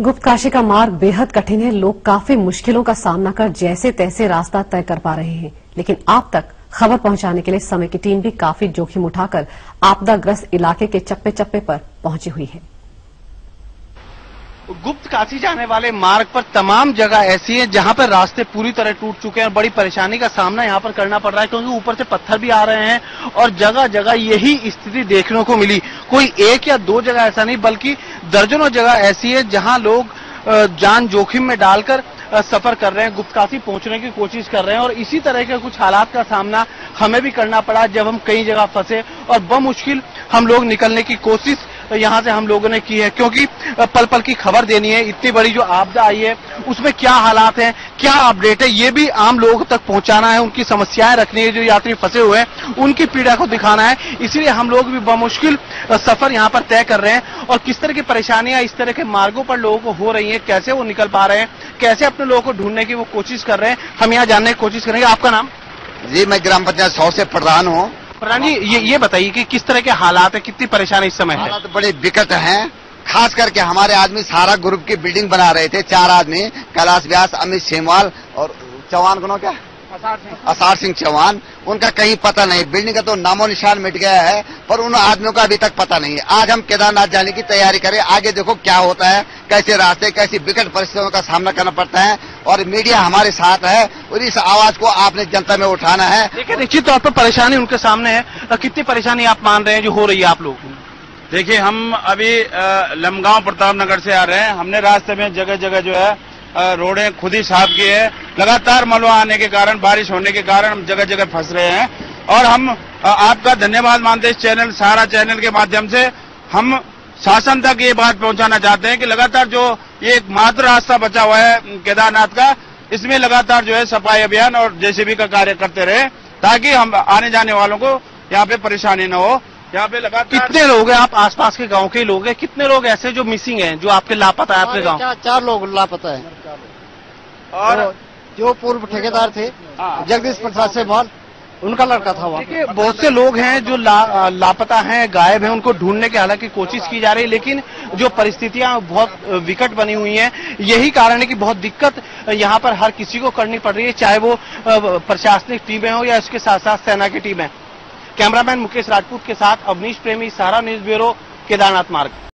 गुप्त काशी का मार्ग बेहद कठिन है। लोग काफ़ी मुश्किलों का सामना कर जैसे तैसे रास्ता तय कर पा रहे हैं। लेकिन आप तक खबर पहुँचाने के लिए समय की टीम भी काफ़ी जोखिम उठाकर आपदाग्रस्त इलाके के चप्पे चप्पे पर पहुँची हुई है। गुप्त काशी जाने वाले मार्ग पर तमाम जगह ऐसी है जहाँ पर रास्ते पूरी तरह टूट चुके हैं और बड़ी परेशानी का सामना यहाँ पर करना पड़ रहा है क्योंकि ऊपर से पत्थर भी आ रहे हैं और जगह जगह यही स्थिति देखने को मिली। कोई एक या दो जगह ऐसा नहीं, बल्कि दर्जनों जगह ऐसी है जहाँ लोग जान जोखिम में डालकर सफ़र कर रहे हैं गुप्तकाशी पहुँचने की कोशिश कर रहे हैं और इसी तरह के कुछ हालात का सामना हमें भी करना पड़ा जब हम कई जगह फंसे और बमुश्किल हम लोग निकलने की कोशिश यहाँ से हम लोगों ने की है, क्योंकि पल पल की खबर देनी है, इतनी बड़ी जो आपदा आई है, उसमें क्या हालात हैं, क्या अपडेट है, ये भी आम लोगों तक पहुंचाना है, उनकी समस्याएँ रखनी है, जो यात्री फंसे हुए हैं, उनकी पीड़ा को दिखाना है, इसलिए हम लोग भी बमुश्किल सफ़र यहाँ पर तय कर रहे हैं, और किस तरह की परेशानियाँ इस तरह के मार्गों पर लोगों को हो रही है, कैसे वो निकल पा रहे हैं, कैसे अपने लोगों को ढूँढने की वो कोशिश कर रहे हैं, हम यहाँ जानने की कोशिश करेंगे। आपका नाम? जी, मैं ग्राम पंचायत सौ से प्रधान हूँ। प्रधान जी ये ये बताइए कि किस तरह के हालात है कितनी परेशानी इस समय है? हालात बड़े विकट हैं खास करके हमारे आदमी सारा ग्रुप की बिल्डिंग बना रहे थे चार आदमी कैलाश व्यास अमित सेमवाल और चौहान को क्या? असार सिंह चौहान। उनका कहीं पता नहीं। बिल्डिंग का तो नामो निशान मिट गया है पर उन आदमियों का अभी तक पता नहीं है। आज हम केदारनाथ जाने की तैयारी करें। आगे देखो क्या होता है कैसे रास्ते कैसी विकट परिस्थितियों का सामना करना पड़ता है और मीडिया हमारे साथ है और इस आवाज़ को आपने जनता में उठाना है। देखिए निश्चित तौर पर परेशानी उनके सामने है। कितनी परेशानी आप मान रहे हैं जो हो रही है आप लोग देखिए हम अभी लमगांव प्रताप नगर से आ रहे हैं। हमने रास्ते में जगह जगह जो है रोडें खुद ही साफ़ की है। लगातार मलबा आने के कारण, बारिश होने के कारण हम जगह जगह फंस रहे हैं। और हम आपका धन्यवाद मानते इस चैनल, सारा चैनल के माध्यम से। हम शासन तक ये बात पहुंचाना चाहते हैं कि लगातार जो ये एक मात्र रास्ता बचा हुआ है केदारनाथ का, इसमें लगातार जो है सफ़ाई अभियान और जेसीबी का कार्य करते रहे, ताकि हम आने जाने वालों को यहाँ पे परेशानी न हो। यहाँ पे लगा कितने लोग हैं? आप आसपास के गाँव के लोग हैं? कितने लोग ऐसे जो मिसिंग हैं जो आपके लापता है आपके गाँव? चार, चार लोग लापता है। और जो पूर्व ठेकेदार थे हाँ। जगदीश प्रसाद से भाल उनका लड़का था वहाँ देखिए बहुत से लोग हैं जो ला, लापता हैं गायब हैं उनको ढूँढने की हालाँकि कोशिश की जा रही है लेकिन जो परिस्थितियाँ बहुत विकट बनी हुई हैं। यही कारण है कि बहुत दिक्कत यहाँ पर हर किसी को करनी पड़ रही है चाहे वो प्रशासनिक टीमें हो या इसके साथ साथ सेना की टीमें। कैमरामैन मुकेश राजपूत के साथ अवनीश प्रेमी सहारा न्यूज़ ब्यूरो केदारनाथ मार्ग।